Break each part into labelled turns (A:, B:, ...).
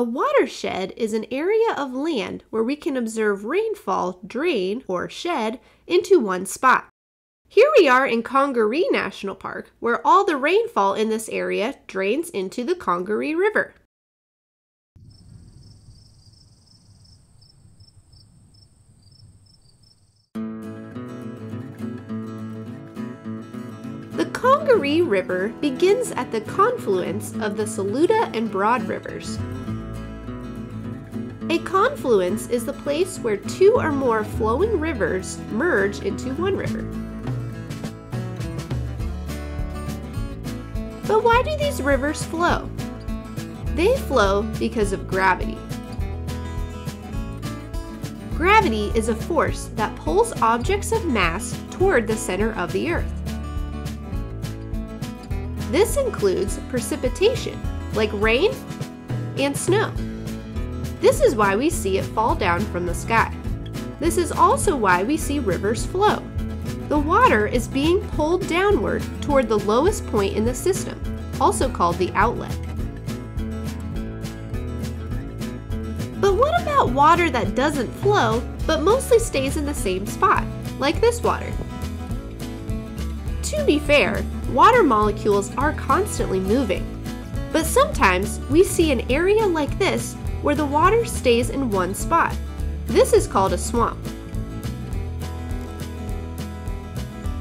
A: A watershed is an area of land where we can observe rainfall drain or shed into one spot. Here we are in Congaree National Park, where all the rainfall in this area drains into the Congaree River. The Congaree River begins at the confluence of the Saluda and Broad Rivers. A confluence is the place where two or more flowing rivers merge into one river. But why do these rivers flow? They flow because of gravity. Gravity is a force that pulls objects of mass toward the center of the Earth. This includes precipitation, like rain and snow. This is why we see it fall down from the sky. This is also why we see rivers flow. The water is being pulled downward toward the lowest point in the system, also called the outlet. But what about water that doesn't flow, but mostly stays in the same spot, like this water? To be fair, water molecules are constantly moving. But sometimes we see an area like this where the water stays in one spot. This is called a swamp.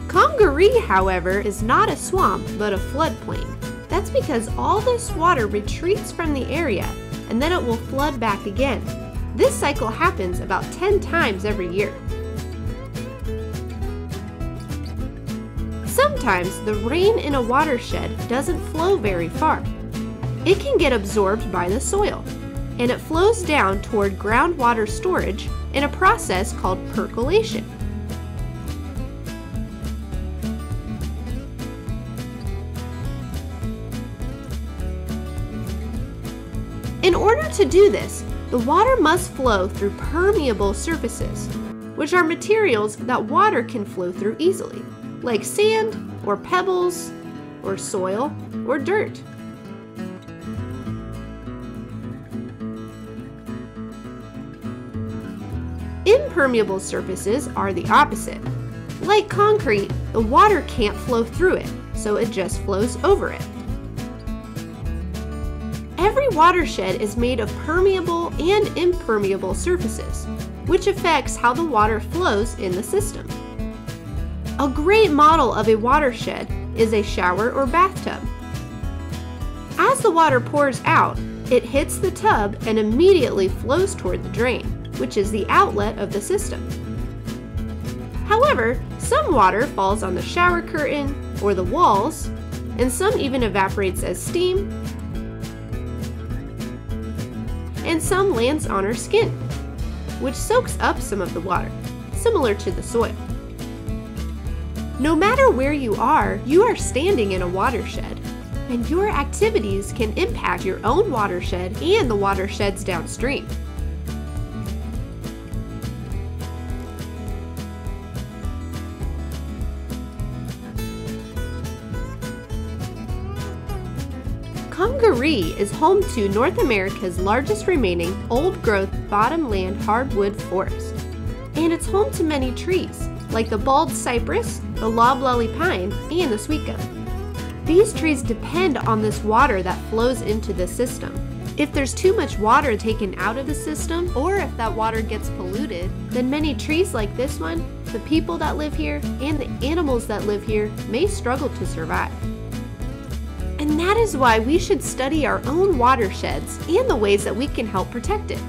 A: Congaree, however, is not a swamp but a floodplain. That's because all this water retreats from the area and then it will flood back again. This cycle happens about 10 times every year. Sometimes the rain in a watershed doesn't flow very far. It can get absorbed by the soil and it flows down toward groundwater storage in a process called percolation. In order to do this, the water must flow through permeable surfaces, which are materials that water can flow through easily, like sand or pebbles or soil or dirt. Impermeable surfaces are the opposite. Like concrete, the water can't flow through it, so it just flows over it. Every watershed is made of permeable and impermeable surfaces, which affects how the water flows in the system. A great model of a watershed is a shower or bathtub. As the water pours out, it hits the tub and immediately flows toward the drain which is the outlet of the system. However, some water falls on the shower curtain or the walls, and some even evaporates as steam, and some lands on our skin, which soaks up some of the water, similar to the soil. No matter where you are, you are standing in a watershed, and your activities can impact your own watershed and the watersheds downstream. Congaree is home to North America's largest remaining old-growth bottomland hardwood forest. And it's home to many trees, like the bald cypress, the loblolly pine, and the sweet gum. These trees depend on this water that flows into the system. If there's too much water taken out of the system, or if that water gets polluted, then many trees like this one, the people that live here, and the animals that live here may struggle to survive. And that is why we should study our own watersheds and the ways that we can help protect it.